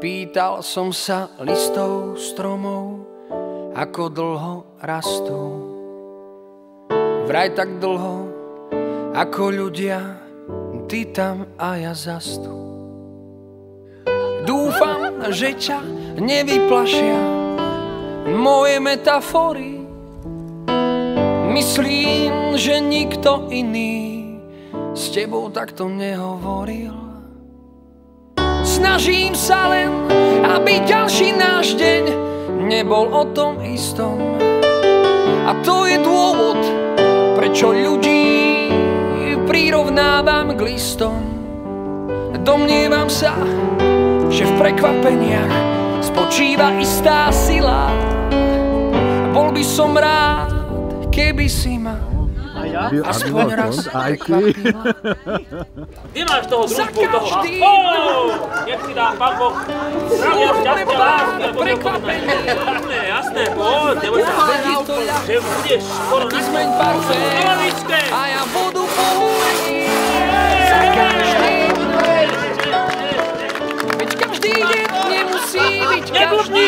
Pýtal som sa listov stromov, ako dlho rastú. Vraj tak dlho, ako ľudia, ty tam a ja zastu. Dúfam, že ťa nevyplašia moje metafory. Myslím, že nikto iný s tebou takto nehovoril. Snažím sa len, aby ďalší náš deň nebol o tom istom. A to je dôvod, prečo ľudí prirovnávam k listom. Domnievam sa, že v prekvapeniach spočíva istá sila. Bol by som rád, keby si ma ja? aspoň raz Aj ty. Ty máš toho družbu, toho. každým. Oh, nech si dá pán Boh šťastia, pár lásky. požehnania. Jasné, jasné, poď, neboj sa. Že budeš skoro na Zmeň parfém nemusí byť každý.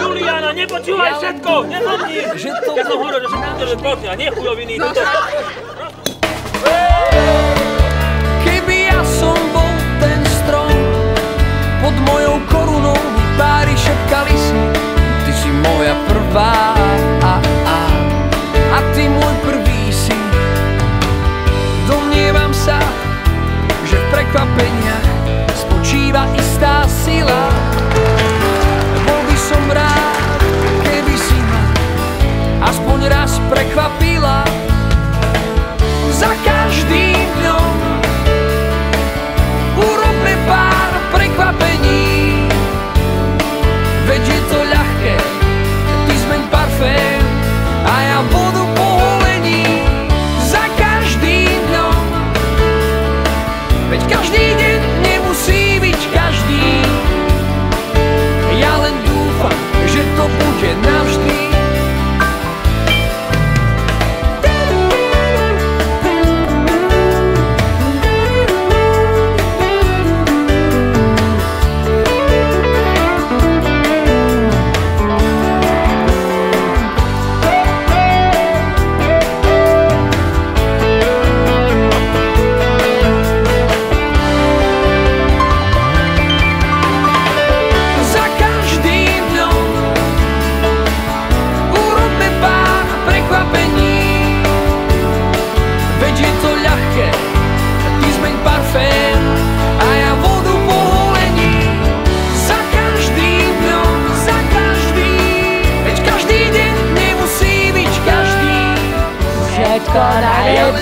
Juliana, nepočúvaj všetko, neblbni! že to Ja som hovoril, že všetko tebe proti a nie chujoviny. No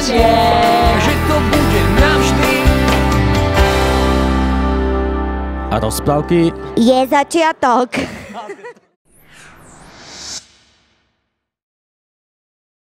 dúfam, že to bude navždy A rozprávky Je začiatok.